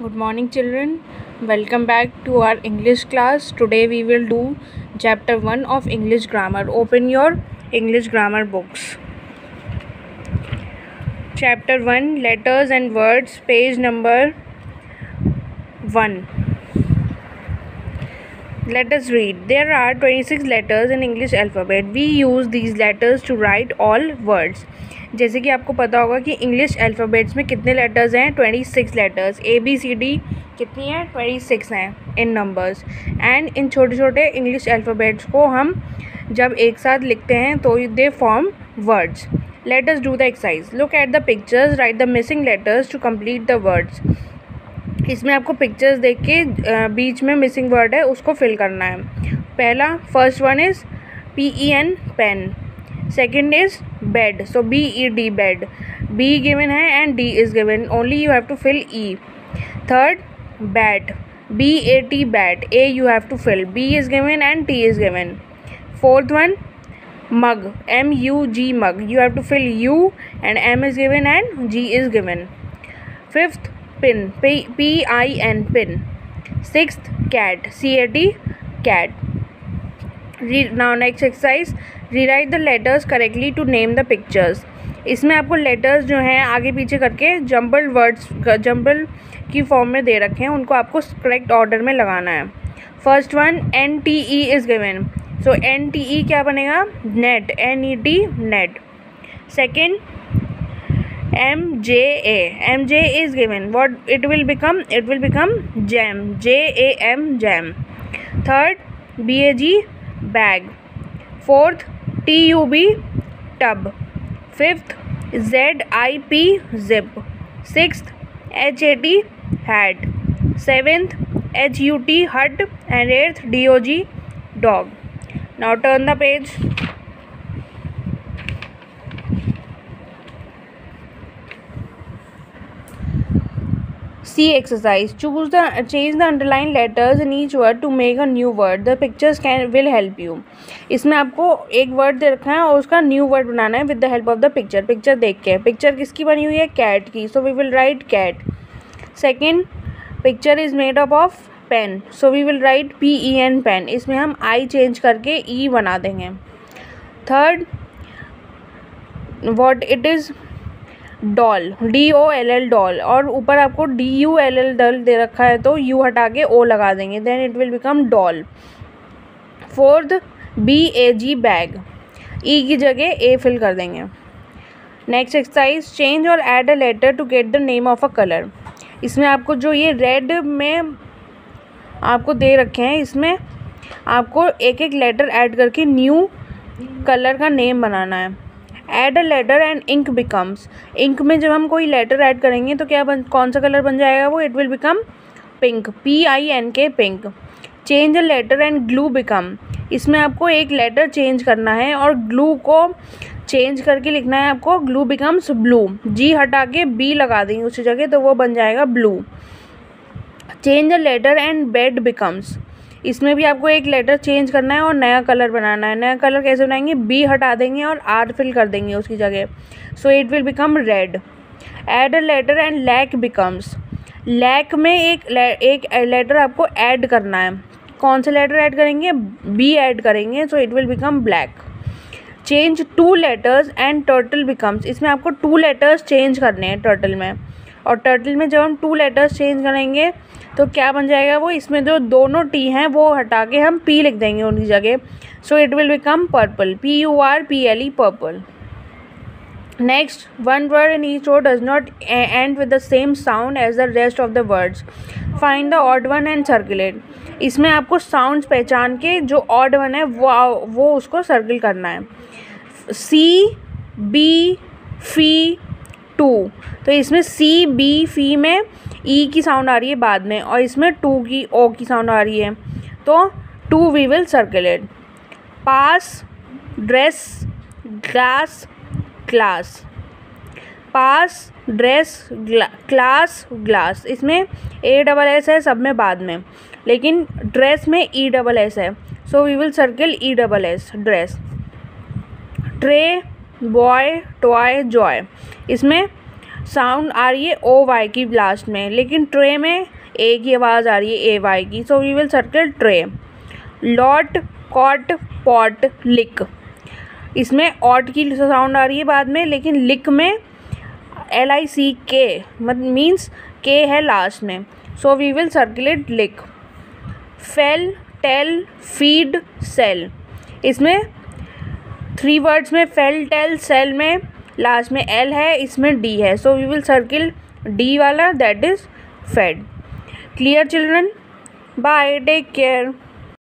good morning children. Welcome back to our english class. Today we will do chapter 1 of english grammar. Open your english grammar books. Chapter 1 letters and words page number 1 let us read. There are 26 letters in english alphabet. We use these letters to write all words जैसे कि आपको पता होगा कि English alphabets में कितने letters हैं? Twenty six letters A B C D कितनी हैं? ट्वेंटी सिक्स हैं इन नंबर्स एंड इन छोटे छोटे इंग्लिश अल्फ़ाबेट्स को हम जब एक साथ लिखते हैं तो they form words let us do the exercise look at the pictures write the missing letters to complete the words इसमें आपको पिक्चर्स देख के बीच में मिसिंग वर्ड है, उसको फिल करना है। पहला first one is P E N pen second is bed. So b e d bed. B given hai and d is given. Only you have to fill e. Third bat. B a t bat. A you have to fill. B is given and t is given. Fourth one mug. M u g mug. You have to fill u and m is given and g is given. Fifth pin. P, p i n pin. Sixth cat. C a t cat. Now next exercise. Rewrite the letters correctly to name the pictures इसमें आपको letters जो हैं, आगे पीछे करके jumbled words jumble की form में दे रखे हैं, उनको आपको करेक्ट ऑर्डर में लगाना है। First one N T E is given so N T E क्या बनेगा? Net N E T net second M J A M J is given what it will become it will become jam J A M jam third B A G bag fourth T U B tub fifth Z I P zip six H A T hat seventh H U T hut and eighth D O G dog now turn the page C exercise. Choose the, change the underlined letters in each word to make a new word. The pictures can, will help you. इसमें आपको एक word दे रखा है और उसका new word बनाना है with the help of the picture picture देख के. पिक्चर किसकी बनी हुई है? कैट की. So we will write cat second picture is made up of pen so we will write P E N pen इसमें हम आई चेंज करके ई e बना देंगे. Third what it is doll D O L L doll, और ऊपर आपको D U L L dull दे रखा है तो यू हटा के ओ लगा देंगे then it will become doll. Fourth B A G bag E की जगह ए फिल कर देंगे। नेक्स्ट एक्सरसाइज चेंज और add a letter to get the name of a colour इसमें आपको जो ये रेड में आपको दे रखे हैं, इसमें आपको एक एक लेटर ऐड करके न्यू कलर का नेम बनाना है। Add a letter and ink becomes ink में जब हम कोई लेटर ऐड करेंगे तो क्या बन, कौन सा कलर बन जाएगा वो? It will become pink P I N K pink change a letter and glue become इसमें आपको एक लेटर चेंज करना है और ग्लू को चेंज करके लिखना है आपको। ग्लू बिकम्स ब्लू जी हटा के बी लगा देंगे उसी जगह तो वो बन जाएगा blue change a letter and bed becomes इसमें भी आपको एक लेटर चेंज करना है और नया कलर बनाना है। नया कलर कैसे बनाएँगे? बी हटा देंगे और आर फिल कर देंगे उसकी जगह। So it will become red add a letter and lack becomes lack में एक एक लेटर आपको ऐड करना है। कौन सा लेटर ऐड करेंगे? बी ऐड करेंगे so it will become black change two letters and turtle becomes इसमें आपको टू लेटर्स चेंज करने हैं टर्टल में। और टर्टल में जब हम टू लेटर्स चेंज करेंगे तो क्या बन जाएगा वो? इसमें जो दोनों टी हैं, वो हटा के हम पी लिख देंगे उनकी जगह। So it will become purple P U R P L E purple next one word in each word does not end with the same sound as the rest of the words find the odd one and circulate इसमें आपको sounds पहचान के जो odd one है, वो वो उसको circle करना है। See bee fee two. तो इसमें सी बी फ़ी में ई e की साउंड आ रही है बाद में और इसमें टू की ओ की साउंड आ रही है। तो two we will circulate pass dress glass class pass dress class glass इसमें ए डबल एस है, सब में बाद में। लेकिन ड्रेस में ई डबल एस है। So we will circle E double S dress tray boy, toy, joy. इसमें साउंड आ रही है ओ वाई की लास्ट में, लेकिन ट्रे में ए की आवाज़ आ रही है ए वाई की। So we will circle tray. Lot cot pot lick इसमें ऑट की साउंड आ रही है बाद में, लेकिन लिक में एल आई सी के मतलब मीन्स के है लास्ट में। So we will circulate lick fail tail feed sale इसमें थ्री वर्ड्स में फेल टेल, सेल में, लास्ट में एल है, इसमें डी है। So we will circle D वाला that is fed clear children bye take care